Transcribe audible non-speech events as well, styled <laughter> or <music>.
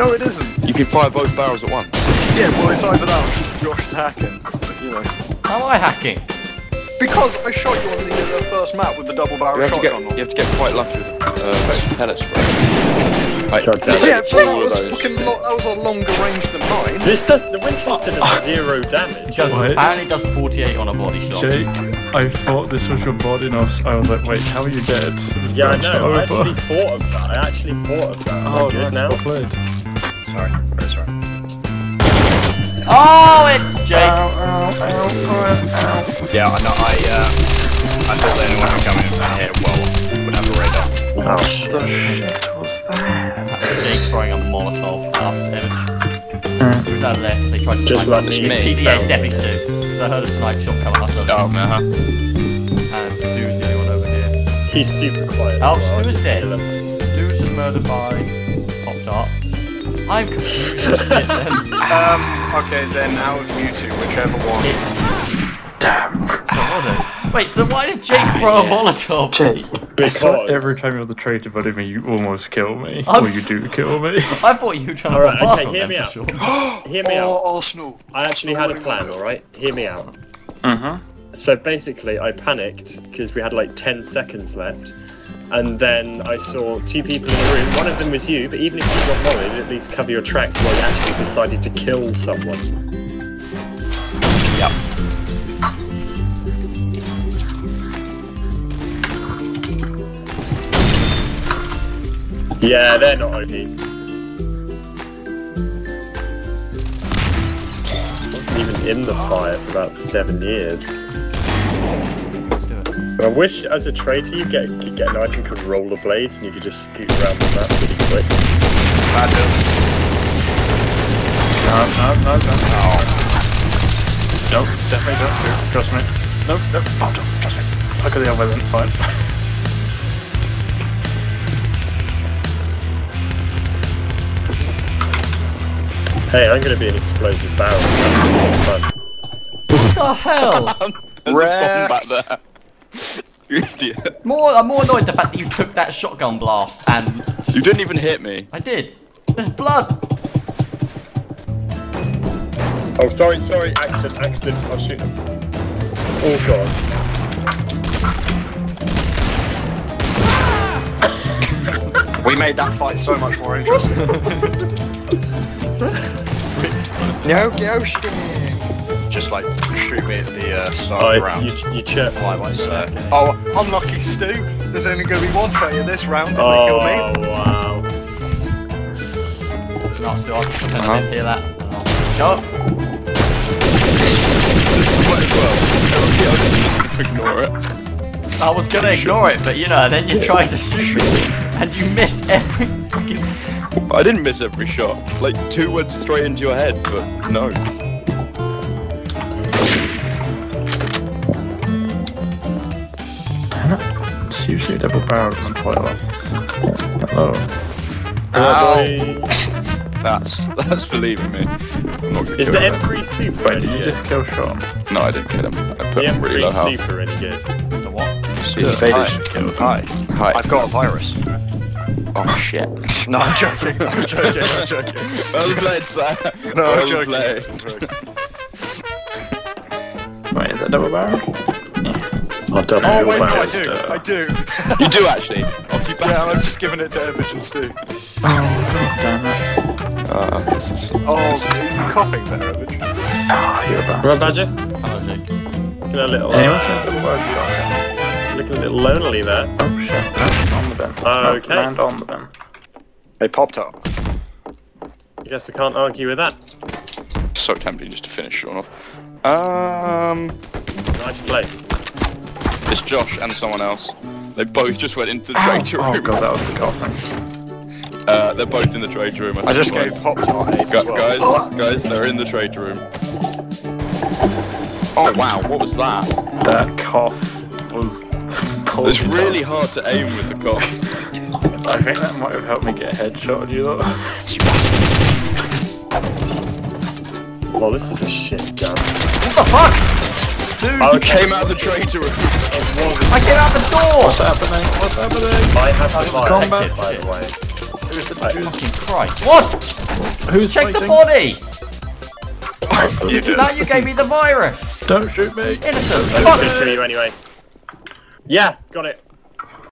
No, it isn't. You can fire both barrels at once. Yeah, well, it's either that or Josh is hacking. You know. How am I hacking? Because I shot you on the uh, first map with the double barrel You have get shotgun. you have to get quite lucky with uh, pellet spray. Right, God damn it. yeah, but that was fucking lo- that was a longer range than mine. This does the Winchester does zero damage. Does, What? apparently does 48 on a body shot. Jake, I thought this was your body, and I was, I was like, wait, how are you dead? Yeah, I know. I actually thought of that. I actually thought of that. Am I Oh, good nice, now? well played. Sorry, very sorry. Oh, it's Jake. Yeah, I know. I uh, I thought anyone who come in here well would have a radar. Oh shit. Was that? Jake throwing a Molotov last image. Who's out of there? 'Cause They tried to Just snipe like me. It's Me. T- yeah, it's definitely Stu. Because I heard a snipe shot come at us earlier. Oh, uh-huh. And Stu's the only one over here. He's super quiet. Oh, as well. Stu is dead. kill. Stu was just murdered by Pop Tart. I'm confused as shit then. Um, okay, then out of you two, whichever one. It's... Damn. So was it? Wait, so why did Jake throw a Molotov? Jake, Because <laughs> every time you're the traitor buddy me, you almost kill me. I'm or you do kill me. <laughs> I thought you were trying to Alright, put fast okay, <gasps> hear me out. sure. Hear me out. Oh, Arsenal. I actually had a plan, alright? Hear me out. Mm-hmm. So basically, I panicked because we had like 10 seconds left. And then I saw two people in the room. One of them was you, but even if you got knowledge, at least cover your tracks while you actually decided to kill someone. Yep. Yeah, they're not OP. Wasn't even in the fire for about seven years. Let's do it. I wish, as a traitor, you get you get an item called rollerblades, and you could just scoot around the map pretty quick. Bad deal. No, no, no, no. Nope, definitely don't do. Trust me. Nope, nope, oh, don't, trust me. Look at the other then, fine. Hey, I'm gonna be an explosive barrel. That's fun. What the hell? <laughs> There's Rex. a bomb back there. You idiot. More, I'm more annoyed the fact that you took that shotgun blast and You didn't even hit me. I did. There's blood. Oh, sorry, sorry, accident, accident. I'll shoot him. Oh god. <laughs> We made that fight so much more interesting. <laughs> no ghosting. Just like shoot me at the uh, start of the Oh, round. you, you chirped. Why am I so? Oh, unlucky Stu. There's only going to be one traitor this round if they kill me. Oh wow. It's not still. I'll just pretend I didn't hear that. Go. Ignore it. I was gonna ignore it, but you know, then you tried to shoot me, and you missed every fucking. I didn't miss every shot. Like two went straight into your head, but no. It's usually double barreled on toilet. Hello. Boy. <laughs> That's that's for leaving me. I'm not gonna Is kill the. M3 super Wait, any did you good? just kill Sean? No, I didn't kill him. I Is put the him really low M3 health. super any good? The what? Hi. Hi. Hi. I've got a virus. Oh shit. <laughs> No, I'm joking. <laughs> I'm joking. I'm joking. well played, sir. No, well I'm joking. played. I'm joking. Wait, is that double barreled? Oh, double Oh wait, no, I do. I do. You do actually. <laughs> Oh, you Yeah, bastard. I'm just giving it to Ebbage and Stu. Oh Damn it. Uh, this is. Oh, are you coughing there, Ebbage? Oh, you're a bastard. Right, Badger? Hello, Jake. Looking a little, Anyone's got uh, a double barreled shotgun? looking a little lonely there. Oh shit, land on the bin. No, Okay. Land on the bin. They popped up. I guess I can't argue with that. So tempting just to finish Sean off. Um, Nice play. It's Josh and someone else. They both just went into the Ow. room. Oh god, that was the coughing. Uh, they're both in the trade room. I just think. gave Pop Tart AIDS Gu- well. Guys, guys, they're in the trade room. Oh wow, what was that? That cough was. It's really hard to aim with the cough. I think that might have helped me get a headshot on you though. Well, this is a shit gun. What the fuck? Dude, You came out of the traitor room. It wasn't. I came out the door. What's happening? What's happening? I have the combat fire, by the way. It Fucking Christ. What? Who's Check the body! You just- Now you gave me the virus! Don't shoot me. Innocent. I was Fuck. gonna you anyway. Yeah, got it.